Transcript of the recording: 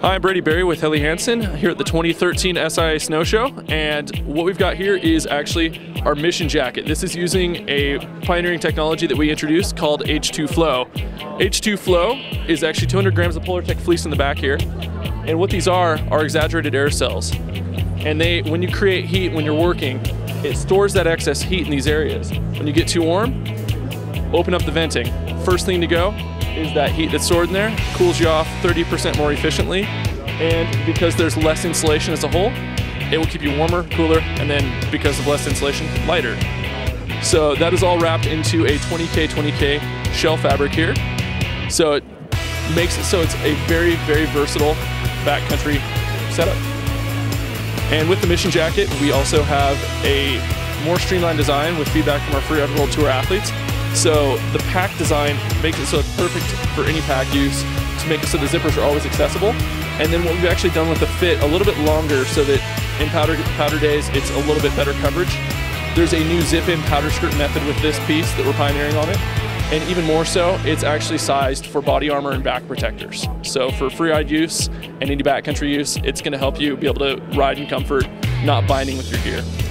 Hi, I'm Brady Berry with Helly Hansen here at the 2013 SIA Snow Show. And what we've got here is actually our mission jacket. This is using a pioneering technology that we introduced called H2 Flow. H2 Flow is actually 200 grams of Polartec fleece in the back here. And what these are, are exaggerated air cells. And they, when you create heat when you're working, it stores that excess heat in these areas. When you get too warm, open up the venting. First thing to go is that heat that's stored in there cools you off 30% more efficiently. And because there's less insulation as a whole, it will keep you warmer, cooler, and then because of less insulation, lighter. So that is all wrapped into a 20K 20K shell fabric here. So it makes it so it's a very, very versatile backcountry setup. And with the mission jacket, we also have a more streamlined design with feedback from our Freeride World Tour athletes so the pack design makes it so it's perfect for any pack use to make it so the zippers are always accessible. And then what we've actually done with the fit a little bit longer so that in powder, powder days it's a little bit better coverage. There's a new zip-in powder skirt method with this piece that we're pioneering on it. And even more so, it's actually sized for body armor and back protectors. So for free-ride use and any backcountry use, it's gonna help you be able to ride in comfort, not binding with your gear.